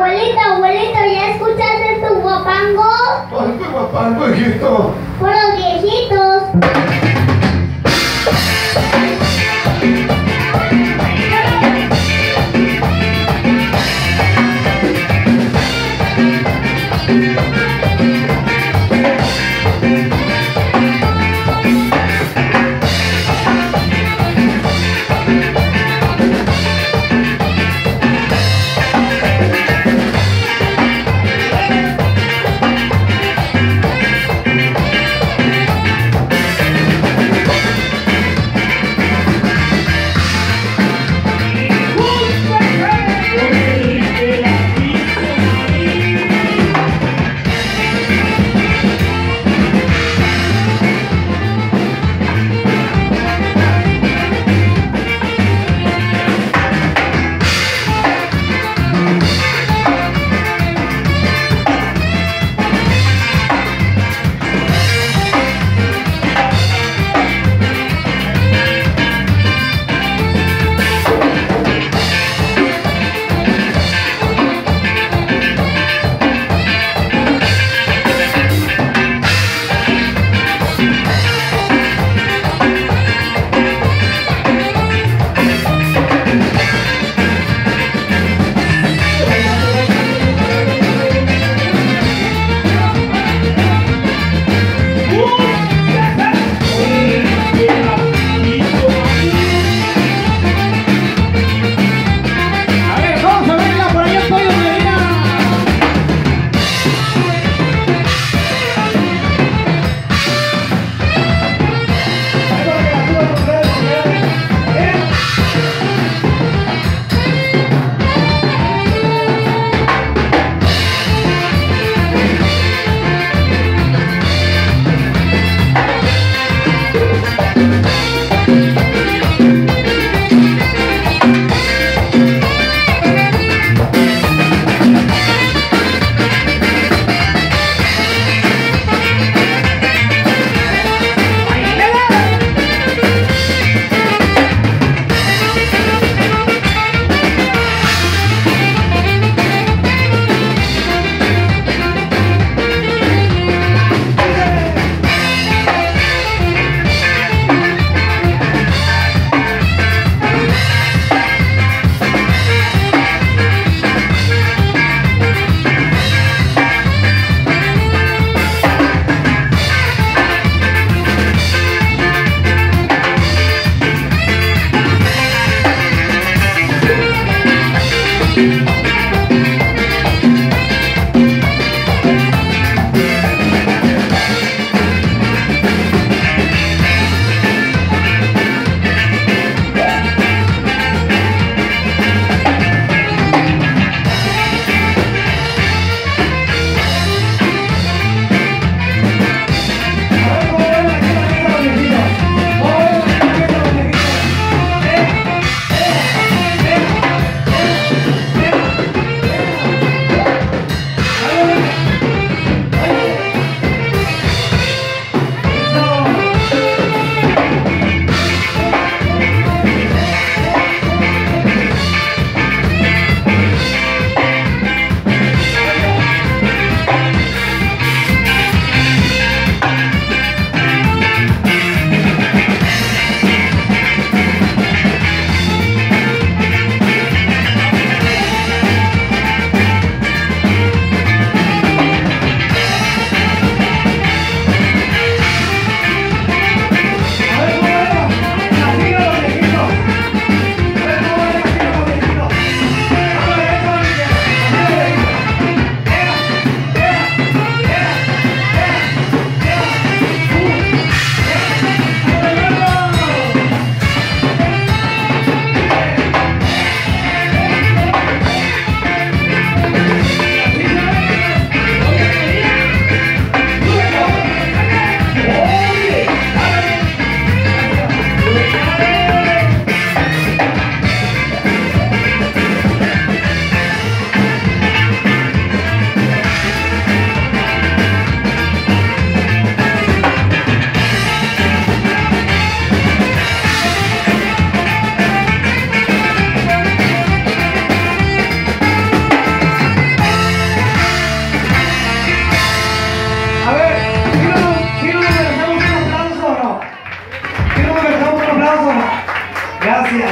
Abuelito, abuelito, ¿ya escuchaste tu guapango? ¡Ay, qué guapango, hijito! Por los viejitos.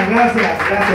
Gracias, gracias.